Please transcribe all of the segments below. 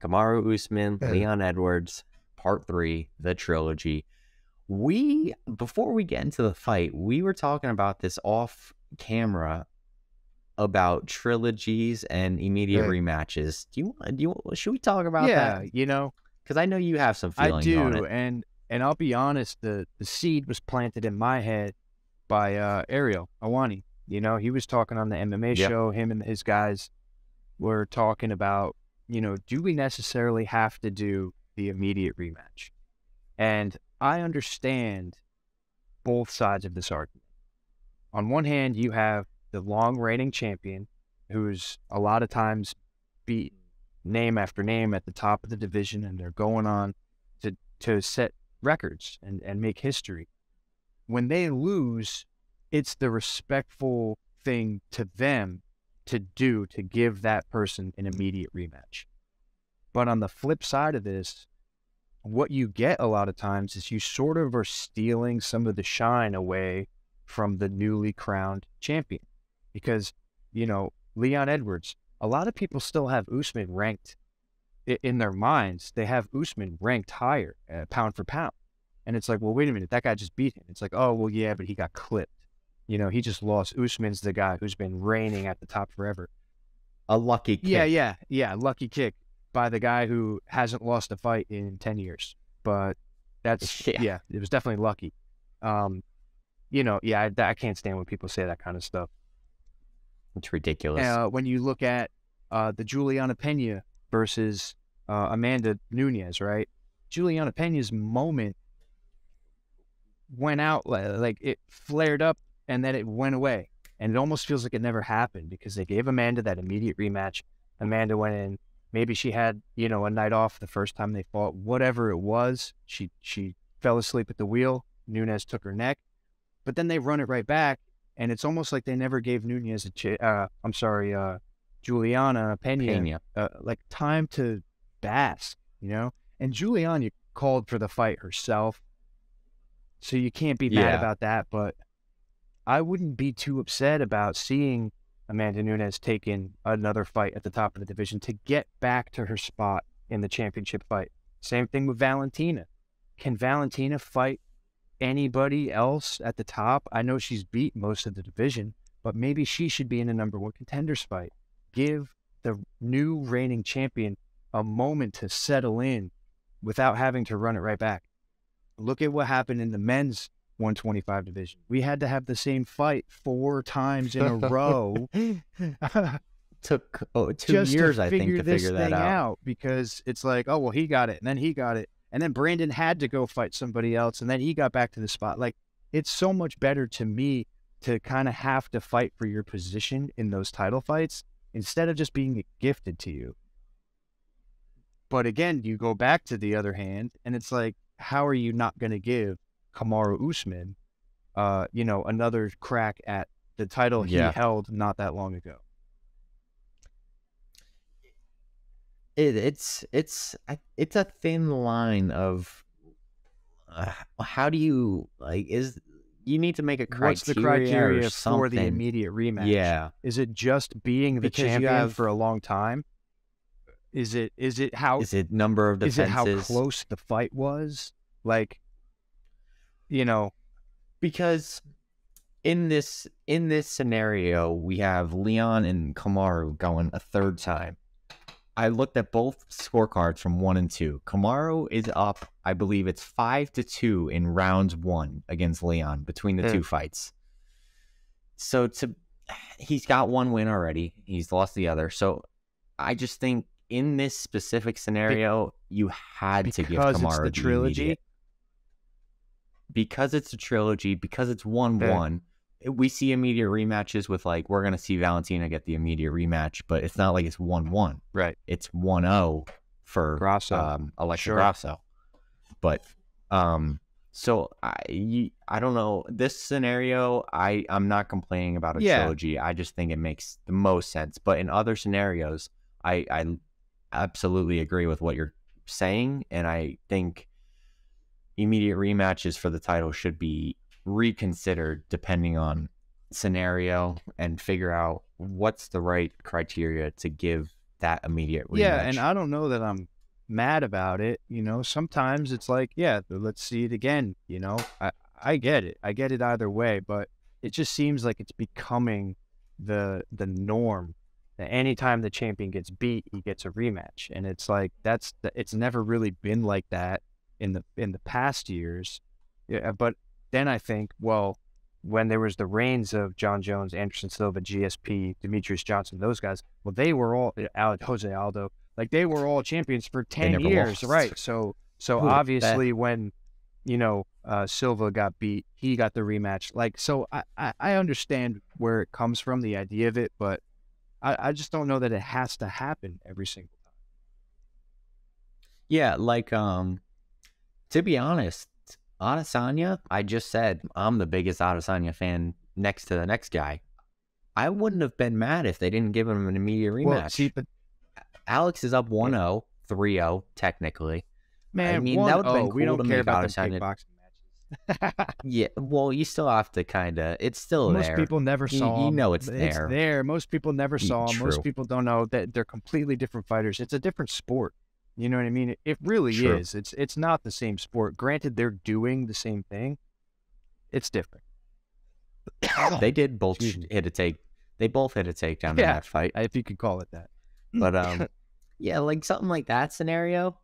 Kamaru Usman, Yeah. Leon Edwards, part three, the trilogy. We before we get into the fight, we were talking about this off camera about trilogies and immediate Yeah. rematches. Do you do you should we talk about yeah, that? you know, Because I know you have some I feelings on do, and and I'll be honest, the the seed was planted in my head by uh, Ariel Helwani. You know, he was talking on the MMA Yep. show. Him and his guys were talking about, you know, do we necessarily have to do the immediate rematch? And I understand both sides of this argument. On one hand, you have the long reigning champion who's a lot of times beaten name after name at the top of the division and they're going on to to set records and, and make history. When they lose, it's the respectful thing to them to do to give that person an immediate rematch. But on the flip side of this, what you get a lot of times is you sort of are stealing some of the shine away from the newly crowned champion. Because, you know, Leon Edwards, a lot of people still have Usman ranked in their minds. They have Usman ranked higher, uh, pound for pound. And it's like, well, wait a minute, that guy just beat him. It's like, oh, well, yeah, but he got clipped. You know, he just lost. Usman's the guy who's been reigning at the top forever. A lucky kick. Yeah, yeah, yeah. Lucky kick by the guy who hasn't lost a fight in 10 years. But that's, Yeah. yeah, it was definitely lucky. Um, you know, yeah, I, I can't stand when people say that kind of stuff. It's ridiculous. Uh, when you look at uh, the Juliana Pena versus uh, Amanda Nunes, right? Juliana Pena's moment went out like it flared up and then it went away. And it almost feels like it never happened because they gave Amanda that immediate rematch. Amanda went in. Maybe she had, you know, a night off the first time they fought. Whatever it was, she she fell asleep at the wheel. Nunes took her neck, but then they run it right back, and it's almost like they never gave Nunes a ch- uh, I'm sorry, uh, Juliana Pena, Pena. Uh, like time to bask, you know. And Juliana called for the fight herself, so you can't be mad Yeah. about that. But I wouldn't be too upset about seeing Amanda Nunes taking another fight at the top of the division to get back to her spot in the championship fight. Same thing with Valentina. Can Valentina fight anybody else at the top? I know she's beat most of the division, but maybe she should be in a number one contenders fight. Give the new reigning champion a moment to settle in without having to run it right back. Look at what happened in the men's 125 division. We had to have the same fight four times in a row Took oh, two years, I think, to this figure that thing out. because it's like, oh well, he got it, and then he got it, and then Brandon had to go fight somebody else, and then he got back to the spot. Like it's so much better to me to kind of have to fight for your position in those title fights instead of just being gifted to you. But again, you go back to the other hand, and it's like, how are you not going to give Kamaru Usman, uh, you know, another crack at the title Yeah. he held not that long ago? It, it's it's it's a thin line of uh, how do you like is you need to make a criteria What's the criteria or for the immediate rematch? Yeah, Is it just being the Because champion have- for a long time? Is it is it how is it number of defenses? is it how close the fight was? Like, you know, because in this in this scenario we have Leon and Kamaru going a third time. I looked at both scorecards from one and two. Kamaru is up, I believe it's five to two in rounds one against Leon between the Hmm. two fights. So to he's got one win already. He's lost the other. So I just think in this specific scenario, you had to give because Kamaru it's the the trilogy. immediate because it's a trilogy, because it's one Yeah. one, we see immediate rematches with like we're gonna see Valentina get the immediate rematch, but it's not like it's one one. Right. It's 1-0 for Grasso. um Alexa Sure. Grasso. But um so I I don't know this scenario I I'm not complaining about a Yeah. trilogy. I just think it makes the most sense. But in other scenarios, I I absolutely agree with what you're saying and I think immediate rematches for the title should be reconsidered depending on scenario and figure out what's the right criteria to give that immediate rematch. Yeah, and I don't know that I'm mad about it. You know, sometimes it's like, yeah, let's see it again. You know, I I get it. I get it either way, but it just seems like it's becoming the the norm that anytime the champion gets beat, he gets a rematch, and it's like that's it's never really been like that in the in the past years. Yeah, but then I think, well, when there was the reigns of Jon Jones, Anderson Silva, GSP, Demetrious Johnson, those guys, well, they were all Jose Aldo, like they were all champions for ten years, lost. right? So, so Ooh, obviously, that. when you know uh, Silva got beat, he got the rematch. Like, so I, I, I understand where it comes from, the idea of it, but I, I just don't know that it has to happen every single time. Yeah, like um, to be honest, Adesanya, I just said I'm the biggest Adesanya fan next to the next guy. I wouldn't have been mad if they didn't give him an immediate rematch. Well, see, but Alex is up 1-0, 3-0 technically. Man, I mean, that would have been oh, cool we don't to care about Adesanya. kickboxing yeah, well, you still have to kind of. It's still Most there. people never saw. You, you know, it's, it's there. there. Most people never saw. True. Most people don't know that they're completely different fighters. It's a different sport. You know what I mean? It, it really True. is. It's it's not the same sport. Granted, they're doing the same thing. It's different. they did both hit a take. They both hit a takedown yeah, in that fight, if you could call it that. But um, yeah, like something like that scenario.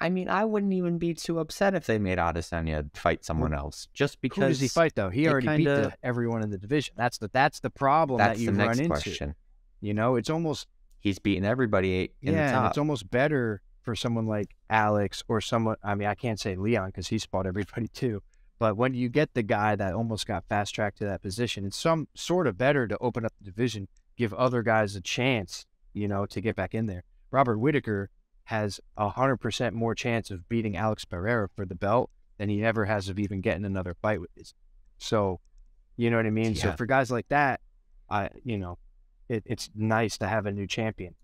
I mean, I wouldn't even be too upset if they made Adesanya fight someone else, just because. Who does he fight though? He already kinda, beat the, everyone in the division. That's the that's the problem that's that you run question. into. You know, it's almost he's beaten everybody in yeah, it's almost better for someone like Alex or someone. I mean, I can't say Leon because he's fought everybody too. But when you get the guy that almost got fast tracked to that position, it's some sort of better to open up the division, give other guys a chance, you know, to get back in there. Robert Whitaker has a hundred percent more chance of beating Alex Pereira for the belt than he ever has of even getting another fight with this. So, you know what I mean? Yeah. So for guys like that, I you know, it, it's nice to have a new champion.